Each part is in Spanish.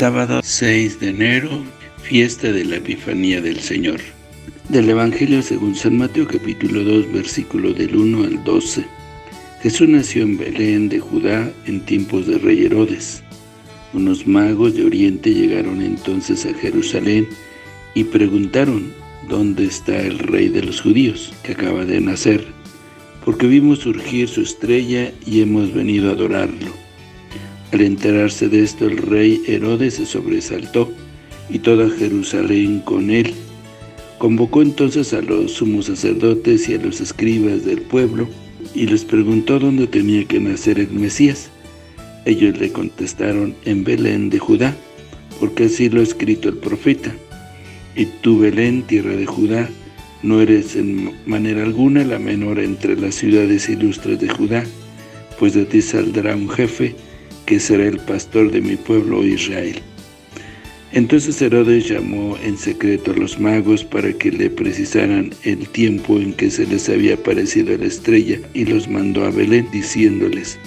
Sábado 6 de enero, fiesta de la Epifanía del Señor. Del Evangelio según San Mateo capítulo 2, versículo del 1 al 12. Jesús nació en Belén de Judá en tiempos de rey Herodes. Unos magos de Oriente llegaron entonces a Jerusalén y preguntaron, ¿dónde está el rey de los judíos, que acaba de nacer? Porque vimos surgir su estrella y hemos venido a adorarlo. Al enterarse de esto, el rey Herodes se sobresaltó, y toda Jerusalén con él. Convocó entonces a los sumos sacerdotes y a los escribas del pueblo, y les preguntó dónde tenía que nacer el Mesías. Ellos le contestaron, en Belén de Judá, porque así lo ha escrito el profeta. Y tú, Belén, tierra de Judá, no eres en manera alguna la menor entre las ciudades ilustres de Judá, pues de ti saldrá un jefe que será el pastor de mi pueblo Israel. Entonces Herodes llamó en secreto a los magos para que le precisaran el tiempo en que se les había aparecido la estrella y los mandó a Belén diciéndoles,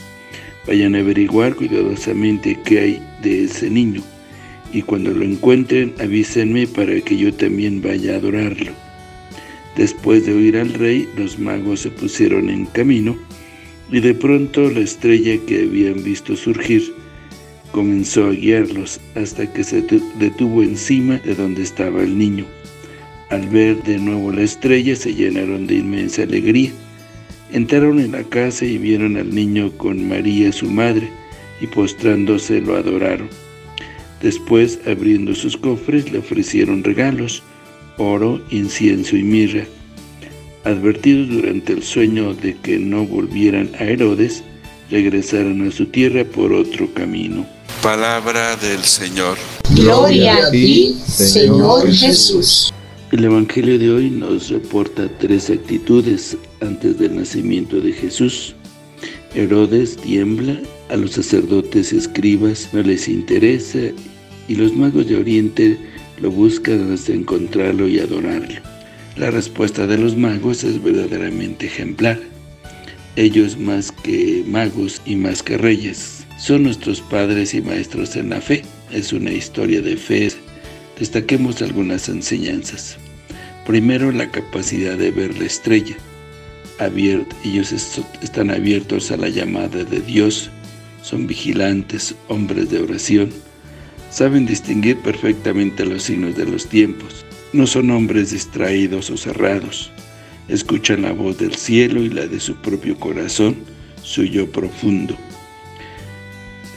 vayan a averiguar cuidadosamente qué hay de ese niño y cuando lo encuentren avísenme para que yo también vaya a adorarlo. Después de oír al rey, los magos se pusieron en camino, y de pronto la estrella que habían visto surgir comenzó a guiarlos hasta que se detuvo encima de donde estaba el niño. Al ver de nuevo la estrella se llenaron de inmensa alegría. Entraron en la casa y vieron al niño con María su madre, y postrándose lo adoraron. Después, abriendo sus cofres, le ofrecieron regalos, oro, incienso y mirra. Advertidos durante el sueño de que no volvieran a Herodes, regresaron a su tierra por otro camino. Palabra del Señor. Gloria a ti, Señor Jesús. El Evangelio de hoy nos reporta tres actitudes antes del nacimiento de Jesús. Herodes tiembla, a los sacerdotes y escribas no les interesa y los magos de Oriente lo buscan hasta encontrarlo y adorarlo. La respuesta de los magos es verdaderamente ejemplar. Ellos más que magos y más que reyes, son nuestros padres y maestros en la fe. Es una historia de fe. Destaquemos algunas enseñanzas. Primero, la capacidad de ver la estrella. ellos están abiertos a la llamada de Dios, son vigilantes, hombres de oración, saben distinguir perfectamente los signos de los tiempos. No son hombres distraídos o cerrados. Escuchan la voz del cielo y la de su propio corazón, su yo profundo.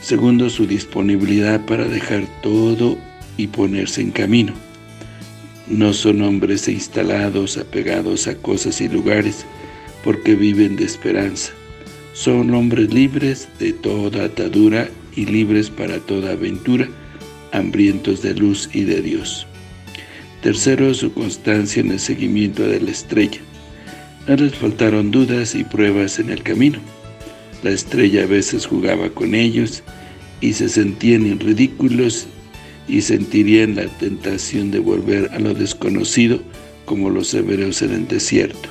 Segundo, su disponibilidad para dejar todo y ponerse en camino. No son hombres instalados, apegados a cosas y lugares, porque viven de esperanza. Son hombres libres de toda atadura y libres para toda aventura, hambrientos de luz y de Dios. Tercero, su constancia en el seguimiento de la estrella. No les faltaron dudas y pruebas en el camino. La estrella a veces jugaba con ellos y se sentían ridículos y sentirían la tentación de volver a lo desconocido como los hebreos en el desierto.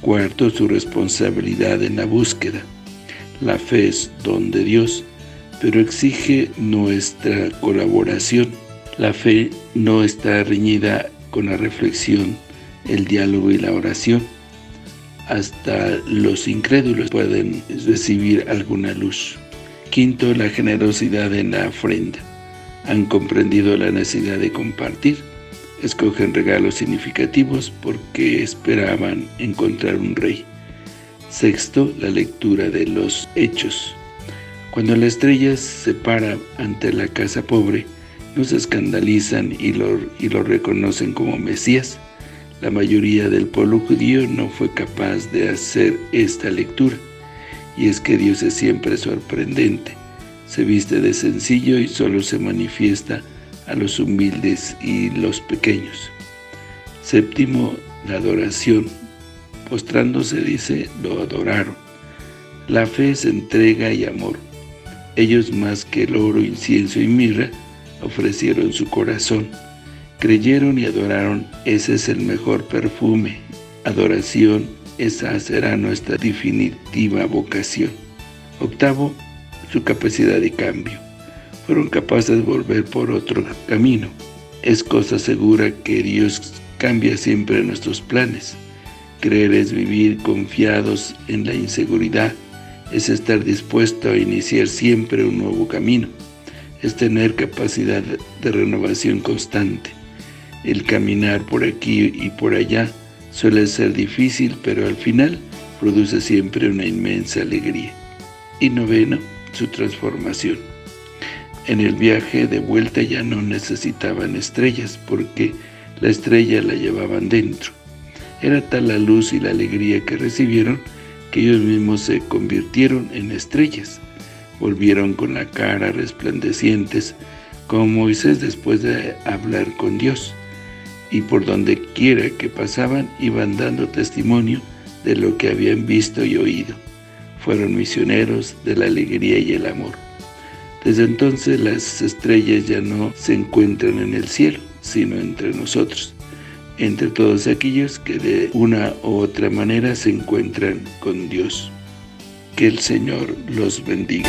Cuarto, su responsabilidad en la búsqueda. La fe es don de Dios pero exige nuestra colaboración. La fe no está reñida con la reflexión, el diálogo y la oración. Hasta los incrédulos pueden recibir alguna luz. Quinto, la generosidad en la ofrenda. Han comprendido la necesidad de compartir. Escogen regalos significativos porque esperaban encontrar un rey. Sexto, la lectura de los hechos. Cuando la estrella se para ante la casa pobre, no se escandalizan y lo, y lo reconocen como Mesías. La mayoría del pueblo judío no fue capaz de hacer esta lectura. Y es que Dios es siempre sorprendente. Se viste de sencillo y solo se manifiesta a los humildes y los pequeños. Séptimo, la adoración. Postrándose, dice, lo adoraron. La fe es entrega y amor. Ellos más que el oro, incienso y mirra, ofrecieron su corazón. Creyeron y adoraron, ese es el mejor perfume. Adoración, esa será nuestra definitiva vocación. Octavo, su capacidad de cambio. fueron capaces de volver por otro camino. Es cosa segura que Dios cambia siempre nuestros planes. Creer es vivir confiados en la inseguridad, es estar dispuesto a iniciar siempre un nuevo camino, es tener capacidad de renovación constante. El caminar por aquí y por allá suele ser difícil, pero al final produce siempre una inmensa alegría. Y noveno, su transformación. En el viaje de vuelta ya no necesitaban estrellas, porque la estrella la llevaban dentro. Era tal la luz y la alegría que recibieron, que ellos mismos se convirtieron en estrellas. Volvieron con la cara resplandecientes, como Moisés después de hablar con Dios. Y por donde quiera que pasaban, iban dando testimonio de lo que habían visto y oído. Fueron misioneros de la alegría y el amor. Desde entonces las estrellas ya no se encuentran en el cielo, sino entre nosotros, entre todos aquellos que de una u otra manera se encuentran con Dios. Que el Señor los bendiga.